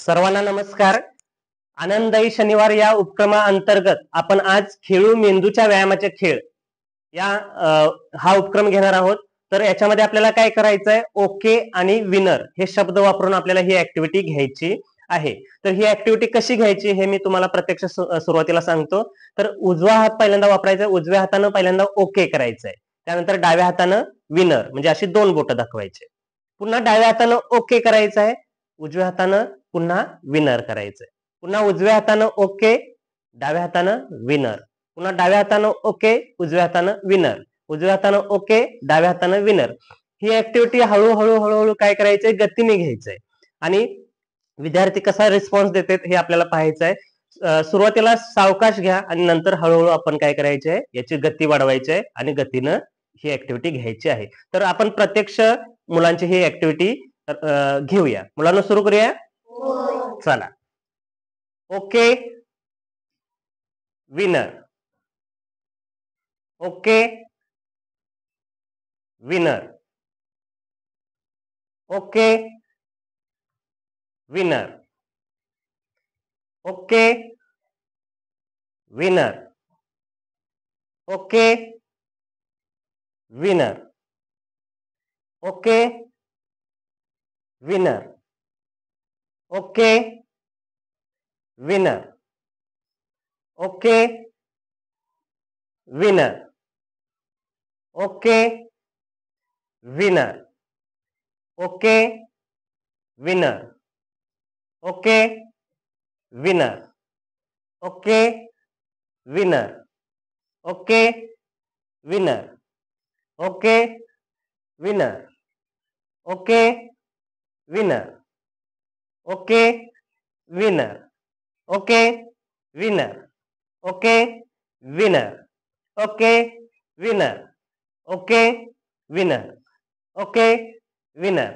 सर्वांना नमस्कार. आनंददायी शनिवार या उपक्रमाअंतर्गत आपण आज खेळू मेंदूच्या व्यायामाचे खेळ. या आ, हा उपक्रम घेणार आहोत. तर याच्यामध्ये आपल्याला काय करायचं आहे ओके आणि विनर हे शब्द वापरून आपल्याला ही ऍक्टिव्हिटी घ्यायची आहे. तर ही ऍक्टिव्हिटी कशी घ्यायची हे मी तुम्हाला प्रत्यक्ष सुरुवातीला सांगतो. तर उजवा हात पहिल्यांदा वापरायचा उजव्या हातानं पहिल्यांदा ओके करायचं आहे त्यानंतर डाव्या हातानं विनर म्हणजे अशी दोन बोटं दाखवायचे. पुन्हा डाव्या हातानं ओके करायचं आहे उजव्या हातानं पुन्हा विनर करायचंय. पुन्हा उजव्या हातानं ओके डाव्या हातानं विनर पुन्हा डाव्या हातानं ओके उजव्या हातानं विनर उजव्या हातानं ओके डाव्या हातानं विनर ही ऍक्टिव्हिटी हळूहळू हळूहळू काय करायचंय? गतीने घ्यायचंय. आणि विद्यार्थी कसा रिस्पॉन्स देतात हे आपल्याला पाहायचं आहे सुरुवातीला सावकाश घ्या आणि नंतर हळूहळू आपण काय करायचे आहे याची गती वाढवायची आहे आणि गतीनं ही ऍक्टिव्हिटी घ्यायची आहे. तर आपण प्रत्यक्ष मुलांची ही ऍक्टिव्हिटी घेऊया. मुलांना सुरू करूया. चला okay winner okay winner okay winner okay winner okay winner okay winner okay. Winner. Okay. Winner. Okay. Winner. Okay. Winner. Okay. Winner. Okay. Winner. Okay. Winner. Okay. Winner. Okay. Winner. Okay winner okay winner okay winner okay winner okay winner okay winner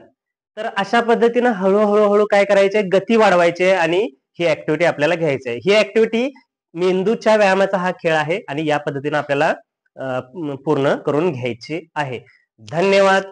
तर अशा पद्धतीनं हळूहळू हळू काय करायचे गती वाढवायची आहे आणि ही ऍक्टिव्हिटी आपल्याला घ्यायची आहे. ही ऍक्टिव्हिटी मेंदूच्या व्यायामाचा हा खेळ आहे आणि या पद्धतीनं आपल्याला पूर्ण करून घ्यायची आहे. धन्यवाद.